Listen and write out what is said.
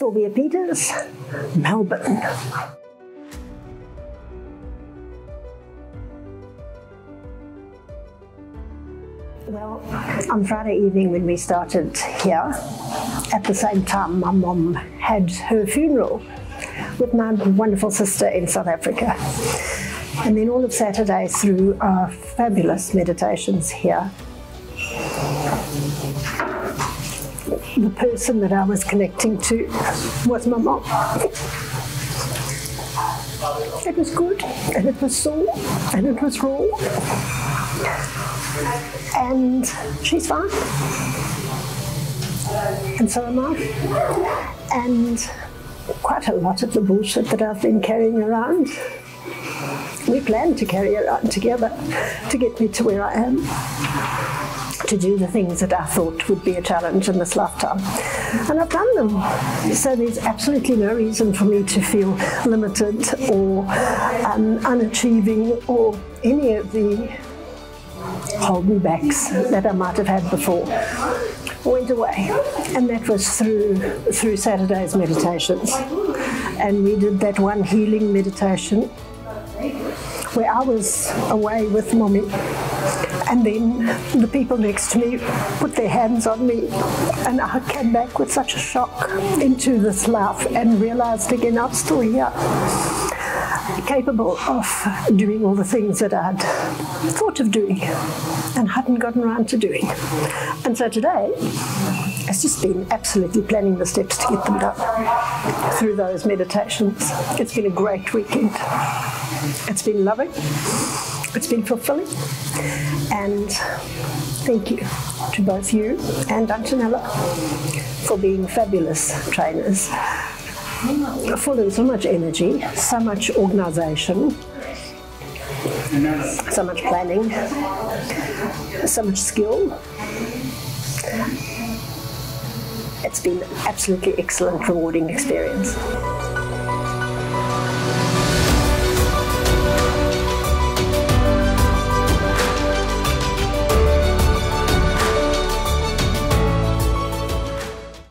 Sylvia Peters, Melbourne. Well, on Friday evening when we started here, at the same time my mom had her funeral with my wonderful sister in South Africa. And then all of Saturday through our fabulous meditations here, the person that I was connecting to was my mom. It was good, and it was sore, and it was raw. And she's fine. And so am I. And quite a lot of the bullshit that I've been carrying around, we planned to carry around together to get me to where I am to do the things that I thought would be a challenge in this lifetime. And I've done them. So there's absolutely no reason for me to feel limited or um, unachieving or any of the hold me backs that I might have had before went away. And that was through through Saturday's meditations. And we did that one healing meditation where I was away with mommy. And then the people next to me put their hands on me, and I came back with such a shock into this life and realized again I'm still here capable of doing all the things that I'd thought of doing and hadn't gotten around to doing. And so today, it's just been absolutely planning the steps to get them done through those meditations. It's been a great weekend. It's been loving. It's been fulfilling. And thank you to both you and Antonella for being fabulous trainers full of so much energy, so much organization, so much planning, so much skill. It's been absolutely excellent, rewarding experience.